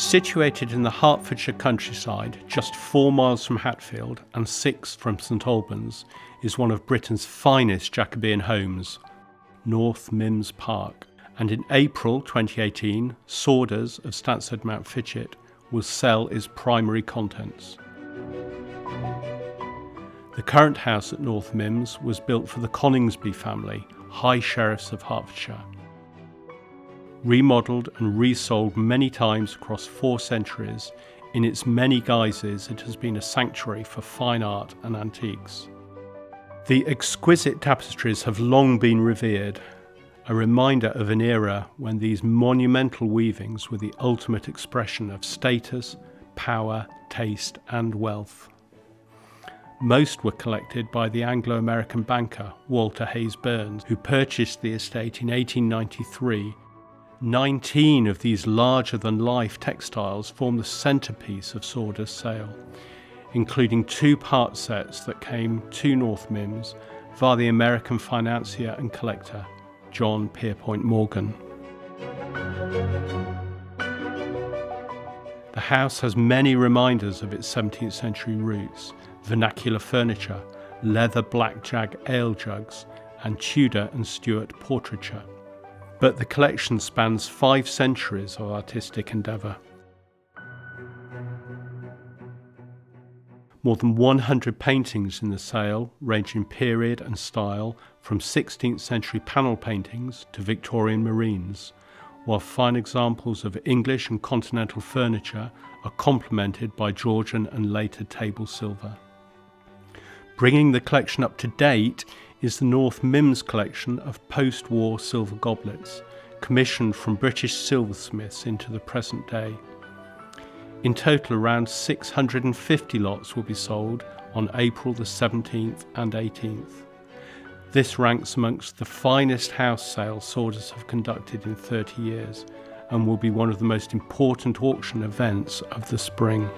Situated in the Hertfordshire countryside, just four miles from Hatfield and six from St Albans, is one of Britain's finest Jacobean homes, North Mymms Park. And in April 2018, Sworders of Stansted Mountfitchet will sell its primary contents. The current house at North Mymms was built for the Coningsby family, High Sheriffs of Hertfordshire. Remodelled and resold many times across four centuries, in its many guises, it has been a sanctuary for fine art and antiques. The exquisite tapestries have long been revered, a reminder of an era when these monumental weavings were the ultimate expression of status, power, taste, and wealth. Most were collected by the Anglo American banker Walter Hayes Burns, who purchased the estate in 1893. 19 of these larger than life textiles form the centrepiece of Sworders' sale, including two part sets that came to North Mymms via the American financier and collector John Pierpont Morgan. The house has many reminders of its 17th century roots vernacular furniture, leather blackjack ale jugs, and Tudor and Stuart portraiture. But the collection spans five centuries of artistic endeavour. More than 100 paintings in the sale range in period and style from 16th century panel paintings to Victorian marines, while fine examples of English and continental furniture are complemented by Georgian and later table silver. Bringing the collection up to date is the North Mymms collection of post war silver goblets, commissioned from British silversmiths into the present day. In total, around 650 lots will be sold on April the 17th and 18th. This ranks amongst the finest house sales Sworders have conducted in 30 years and will be one of the most important auction events of the spring.